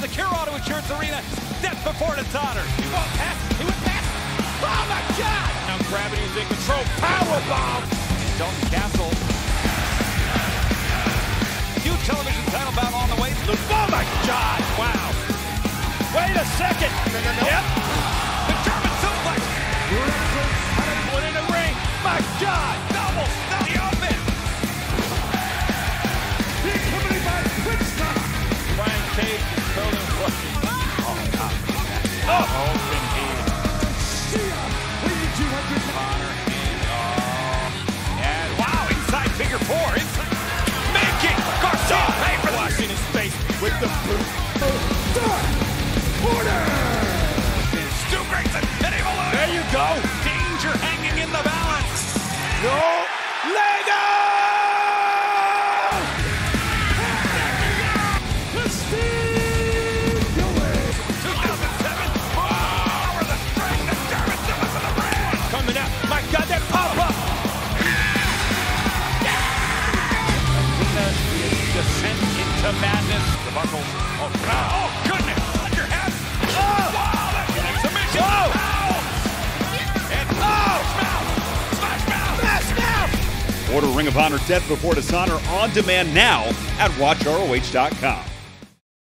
the CURE Auto Insurance Arena. Death before dishonor. He went past. He went past. Oh my God! Now gravity is in control. Power bomb. Dalton Castle. Huge television title bout on the way. Oh my God! Wow. Wait a second. Yep. Order. Stu Grayson and There you go. Danger hanging in the balance. Madness. The buckles. Oh. Oh, goodness. On your head. Oh, wow. That's an exhibition. Oh. And oh, smash mouth. Smash mouth. Smash mouth. Order Ring of Honor Death Before Dishonor on demand now at WatchROH.com.